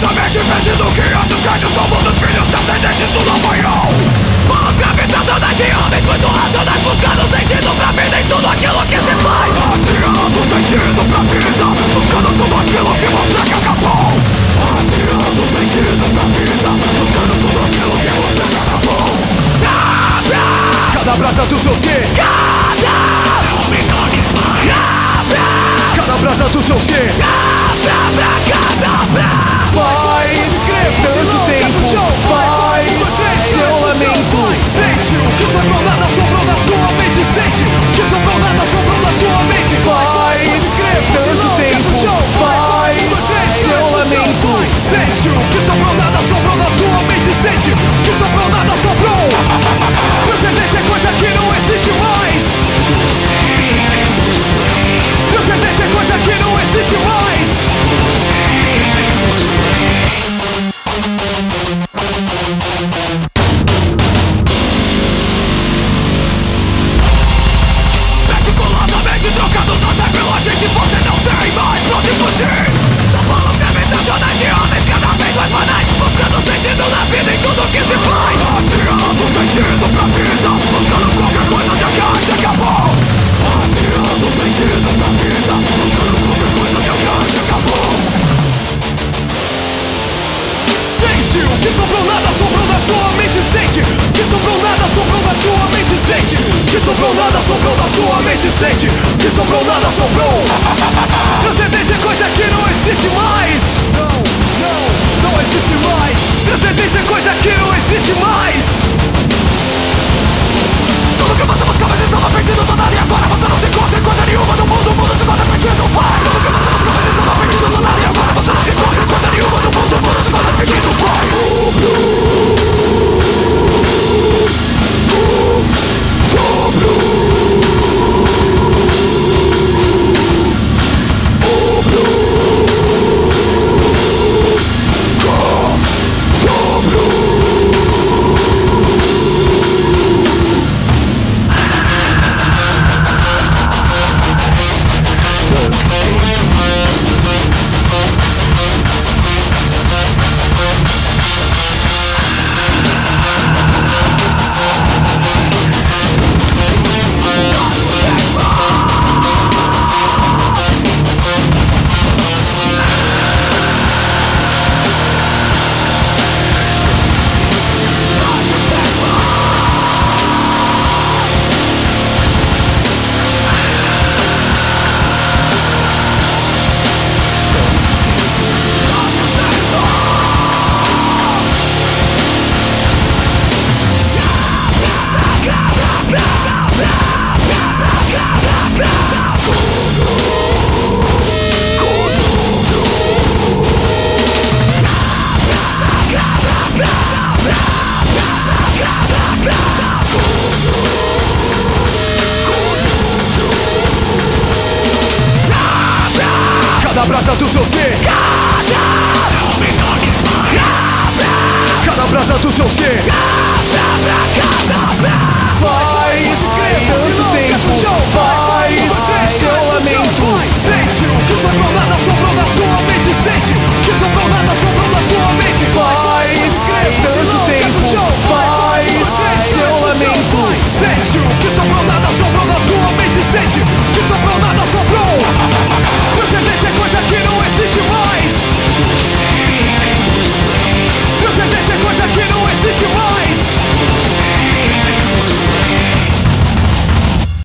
Somente pedindo que antes crentes somos os filhos descendentes do novo Bolas gravitando de homens muito racionais Buscando sentido pra vida em tudo aquilo que se faz. Atirando sentido pra vida Buscando tudo aquilo que você que acabou. Atirando sentido pra vida Buscando tudo aquilo que você que acabou. Cada brasa do seu ser. Cada Menores mais Cada brasa do seu ser. Cada, cada, cada Sente o que sobrou nada sobrou da sua mente Sente. O que sobrou nada sobrou da sua mente Sente. O que sobrou nada sobrou da sua mente Sente. O que sobrou nada sobrou. Transcendência é coisa que não existe mais. Não, não, não existe mais. Transcendência é coisa que não existe mais. Tudo que buscava já estava perdido do nada Cada brasa do